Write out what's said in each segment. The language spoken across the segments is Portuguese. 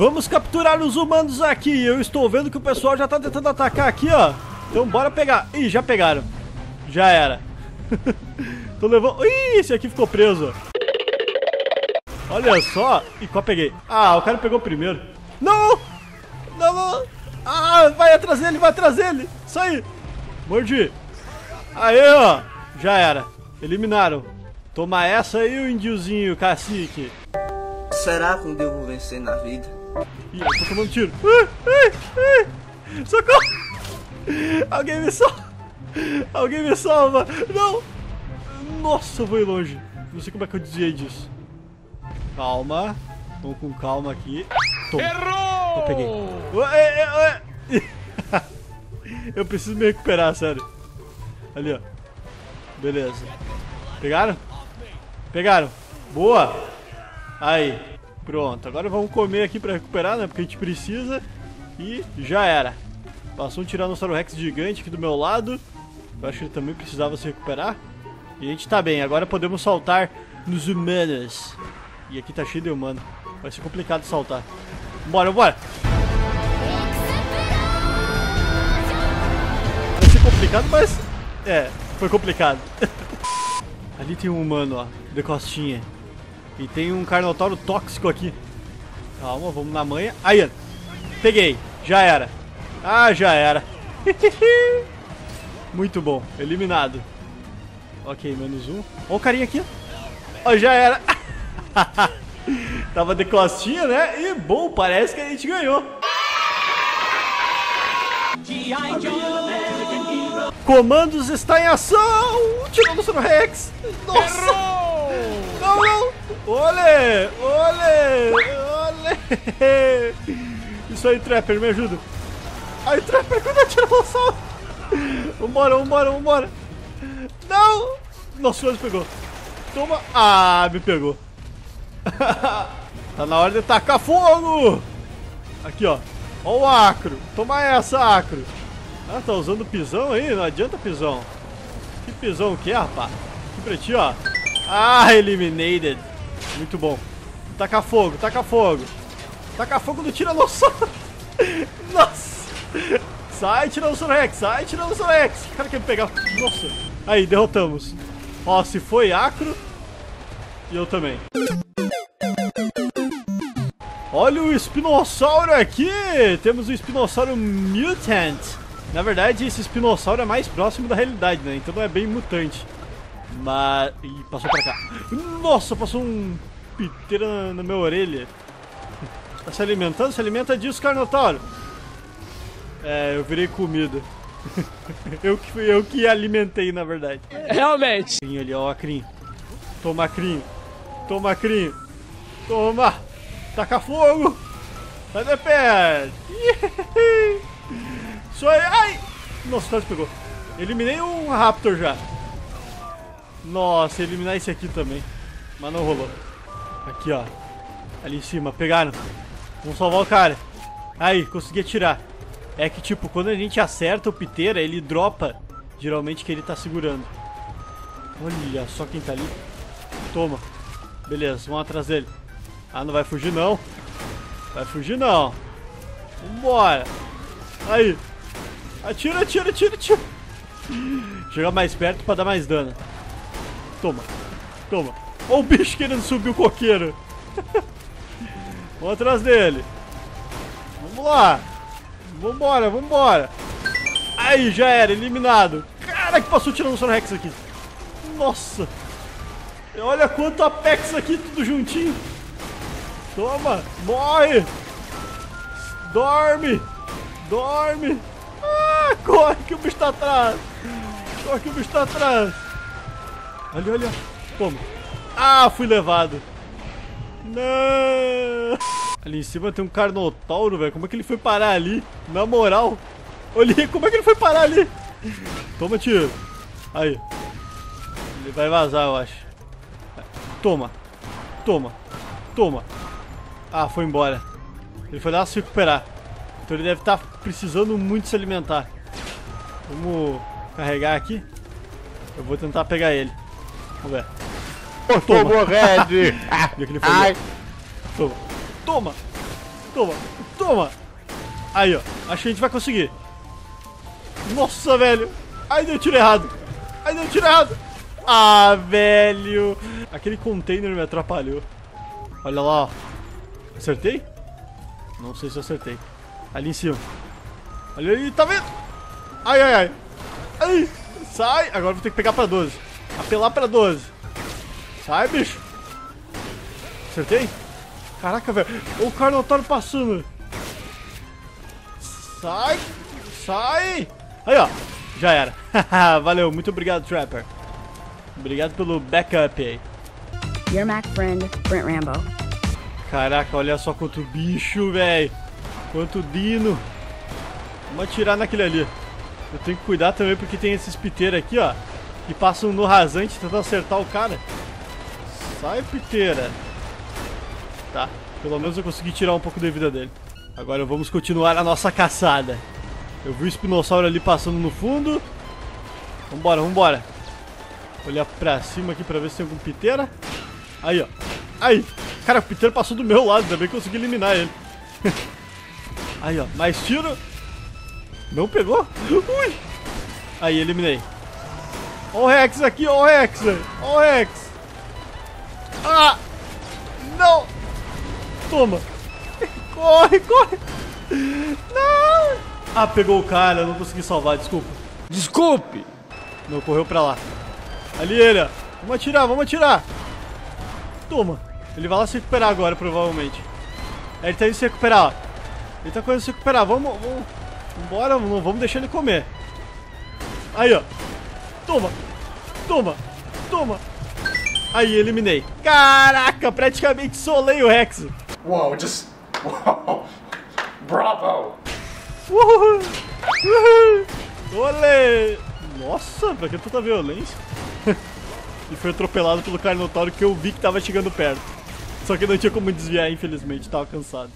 Vamos capturar os humanos aqui. Eu estou vendo que o pessoal já tá tentando atacar aqui, ó. Então bora pegar. Ih, já pegaram. Já era. Tô levando... Ih, esse aqui ficou preso. Olha só. E qual peguei? Ah, o cara pegou primeiro. Não! Não, não. Ah, vai atrás dele, vai atrás dele. Isso aí. Mordi. Aí, ó. Já era. Eliminaram. Toma essa aí, o indiozinho, cacique. Será que um dia eu vou vencer na vida? Ih, eu tô tomando tiro. Ai, ai, ai. Socorro! Alguém me salva! Alguém me salva! Não! Nossa, eu vou ir longe. Não sei como é que eu desviei disso. Calma. Vamos com calma aqui. Toma. Errou! Eu peguei. Ué, ué, ué. Eu preciso me recuperar, sério. Ali, ó. Beleza. Pegaram? Pegaram. Boa. Aí. Pronto. Agora vamos comer aqui pra recuperar, né? Porque a gente precisa. E já era. Passou um Tiranossauro Rex gigante aqui do meu lado. Eu acho que ele também precisava se recuperar. E a gente tá bem. Agora podemos saltar nos humanos. E aqui tá cheio de humano. Vai ser complicado saltar. Bora, bora. Vai ser complicado, mas... É, foi complicado. Ali tem um humano, ó. De costinha. E tem um Carnotauro tóxico aqui. Calma, vamos na manha. Aí. Peguei. Já era. Ah, já era. Muito bom. Eliminado. Ok, menos um. Ó o carinha aqui. Ó, já era. Tava de costinha, né? E bom, parece que a gente ganhou. Comandos está em ação! Tiranossauro Rex! Nossa! Não, não! Olê! Olê! Olê! Isso aí, Trapper, me ajuda! Ai, Trapper, cuida do Tiranossauro! Vambora, vambora, vambora! Não! Nossa, quase pegou! Toma! Ah, me pegou! tá na hora de tacar fogo! Aqui, ó. Ó o acro. Toma essa, acro. Ah, tá usando pisão aí? Não adianta pisão. Que pisão que é, rapaz? Aqui pra ti, ó. Ah, eliminated. Muito bom. Taca fogo, taca fogo. Taca fogo do Tiranossauro. Nossa. Sai, Tiranossauro Rex. Sai, Tiranossauro Rex. O cara quer me pegar. Nossa. Aí, derrotamos. Ó, se foi acro. E eu também. Olha o espinossauro aqui! Temos o espinossauro mutant. Na verdade, esse espinossauro é mais próximo da realidade, né? Então não é bem mutante. Mas... Ih, passou pra cá. Nossa, passou um piteira na, na minha orelha. Tá se alimentando? Se alimenta disso, Carnotauro. É, eu virei comida. eu, que, eu que alimentei, na verdade. Realmente. Crinho ali, ó, Crinho. Toma, Crinho. Toma, Crinho. Toma. Taca fogo. Sai de perto. Isso aí. Ai. Nossa, quase pegou. Eliminei um Raptor já. Nossa, eliminar esse aqui também. Mas não rolou. Aqui, ó. Ali em cima. Pegaram. Vamos salvar o cara. Aí, consegui atirar. É que, tipo, quando a gente acerta o piteira, ele dropa, geralmente, que ele tá segurando. Olha só quem tá ali. Toma. Beleza, vamos atrás dele. Ah, não vai fugir não. Vai fugir não. Vambora. Aí. Atira, atira, atira, atira. Chega mais perto pra dar mais dano. Toma. Toma. Olha o bicho querendo subir o coqueiro. Vamos atrás dele. Vamos lá. Vambora, vambora. Aí, já era, eliminado. Cara, que passou tirando o Rex aqui. Nossa. Olha quanto Apex aqui, tudo juntinho. Toma, morre. Dorme. Dorme. Ah, corre que o bicho tá atrás. Corre que o bicho tá atrás. Olha, olha. Toma. Ah, fui levado. Não. Ali em cima tem um Carnotauro, velho. Como é que ele foi parar ali? Na moral. Olha, como é que ele foi parar ali? Toma tiro. Aí. Ele vai vazar, eu acho. Toma. Toma. Toma. Ah, foi embora. Ele foi lá se recuperar. Então ele deve estar tá precisando muito se alimentar. Vamos carregar aqui. Eu vou tentar pegar ele. Vamos ver. Toma. Red. Viu que ele foi Ai. Toma. Toma. Toma, toma. Aí, ó. Acho que a gente vai conseguir. Nossa, velho. Ai, deu tiro errado. Ai, deu tiro errado. Ah, velho. Aquele container me atrapalhou. Olha lá, ó. Acertei? Não sei se eu acertei. Ali em cima. Olha aí, tá vendo? Ai, ai, ai. Ai, sai. Agora vou ter que pegar pra 12. Apelar pra 12. Sai, bicho. Acertei? Caraca, velho. O Carnotauro passando. Sai. Sai. Aí, ó. Já era. Valeu. Muito obrigado, Trapper. Obrigado pelo backup aí. Your Mac friend, Brent Rambo. Caraca, olha só quanto bicho, velho. Quanto dino. Vamos atirar naquele ali. Eu tenho que cuidar também porque tem esses piteiros aqui, ó. Que passam no rasante tentando acertar o cara. Sai, piteira. Tá, pelo menos eu consegui tirar um pouco da vida dele. Agora vamos continuar a nossa caçada. Eu vi o espinossauro ali passando no fundo. Vambora, vambora. Olhar pra cima aqui pra ver se tem algum piteira. Aí, ó. Aí. Cara, o piteiro passou do meu lado, também consegui eliminar ele. Aí, ó. Mais tiro. Não pegou? Ui. Aí, eliminei. Ó o Rex aqui, ó o Rex, velho. Ó o Rex. Ah! Não! Toma! Corre, corre! Não! Ah, pegou o cara, eu não consegui salvar, desculpa. Desculpe! Não, correu pra lá. Ali ele, ó. Vamos atirar, vamos atirar! Toma! Ele vai lá se recuperar agora, provavelmente. É, ele tá indo se recuperar, ó. Ele tá correndo se recuperar. Vamos, vamos. Vambora, não vamos deixar ele comer. Aí, ó. Toma! Toma! Toma! Aí, eliminei. Caraca, praticamente solei o Rex. Whoa, just. Whoa. Bravo! Uhul! Uhul! Olê! Nossa, pra que tanta violência? e foi atropelado pelo Carnotauro que eu vi que tava chegando perto. Só que não tinha como desviar, infelizmente, tava cansado.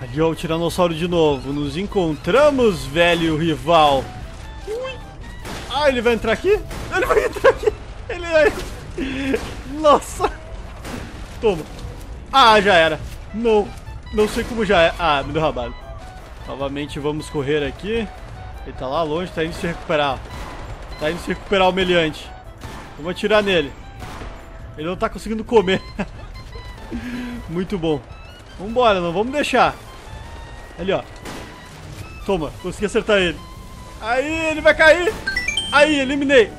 Ali, ó, o Tiranossauro de novo. Nos encontramos, velho rival. Ah, ele vai entrar aqui? Ele vai entrar aqui! Ele vai... Nossa! Toma. Ah, já era. Não. Não sei como já é. Ah, me deu rabado. Novamente vamos correr aqui. Ele tá lá longe, tá indo se recuperar. Tá indo se recuperar o meliante. Vamos atirar nele. Ele não tá conseguindo comer. Muito bom. Vambora, não vamos deixar. Ali, ó. Toma, consegui acertar ele. Aí, ele vai cair. Aí, eliminei.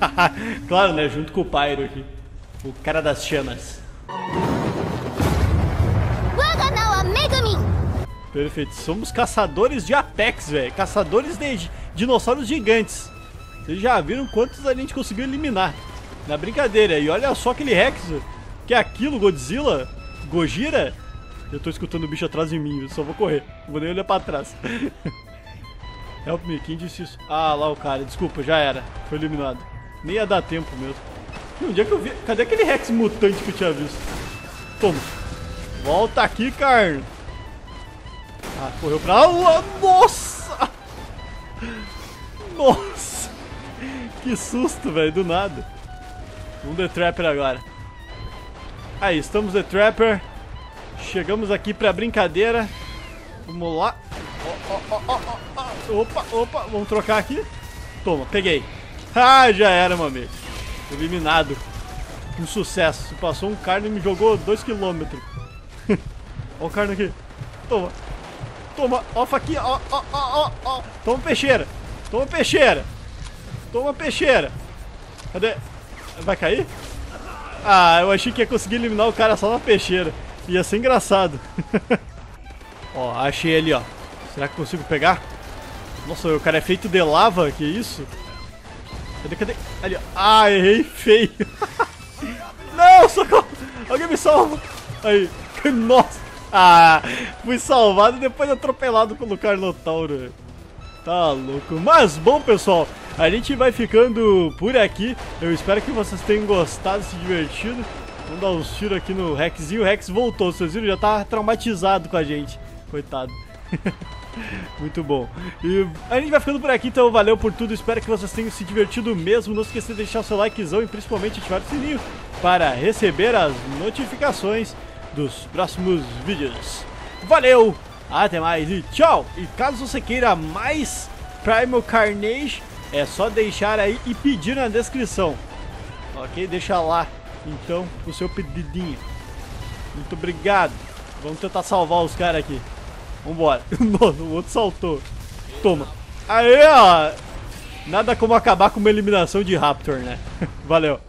claro, né? Junto com o Pyro aqui. O cara das chamas. Perfeito. Somos caçadores de Apex, velho. Caçadores de dinossauros gigantes. Vocês já viram quantos a gente conseguiu eliminar. Na brincadeira. E olha só aquele Rex. Que é aquilo, Godzilla? Gojira? Eu tô escutando o bicho atrás de mim. Eu só vou correr. Não vou nem olhar pra trás. Help me. Quem disse isso? Ah, lá o cara. Desculpa, já era. Foi eliminado. Nem ia dar tempo mesmo. Onde é que eu vi? Cadê aquele Rex mutante que eu tinha visto? Toma. Volta aqui, carne. Ah, correu pra lá. Nossa! Nossa! Que susto, velho, do nada. Um The Trapper agora. Aí, estamos The Trapper. Chegamos aqui pra brincadeira. Vamos lá. Oh, oh, oh, opa, opa, vamos trocar aqui. Toma, peguei. Ah, já era, meu amigo. Eliminado. Um sucesso. Passou um carne e me jogou 2km. Olha o carne aqui. Toma. Toma, ó faquinha, ó, ó, ó, ó, Toma peixeira. Toma peixeira. Toma peixeira. Cadê? Vai cair? Ah, eu achei que ia conseguir eliminar o cara só na peixeira. Ia ser engraçado. ó, achei ali, ó. Será que consigo pegar? Nossa, o cara é feito de lava, que isso? Cadê, cadê? Ali. Ah, errei feio. Não, socorro! Alguém me salva! Aí, nossa! Ah, fui salvado e depois atropelado pelo Carnotauro. Tá louco. Mas bom, pessoal, a gente vai ficando por aqui. Eu espero que vocês tenham gostado, se divertido. Vamos dar uns tiros aqui no Rexzinho. O Rex voltou, vocês viram? Já tá traumatizado com a gente. Coitado. Muito bom. E a gente vai ficando por aqui, então valeu por tudo. Espero que vocês tenham se divertido mesmo. Não esqueça de deixar o seu likezão e principalmente ativar o sininho para receber as notificações dos próximos vídeos. Valeu, até mais e tchau! E caso você queira mais Primal Carnage, é só deixar aí e pedir na descrição. Ok? Deixa lá, então, o seu pedidinho. Muito obrigado. Vamos tentar salvar os caras aqui. Vambora. Nossa, o outro saltou. Toma. Aê, ó. Nada como acabar com uma eliminação de Raptor, né? Valeu.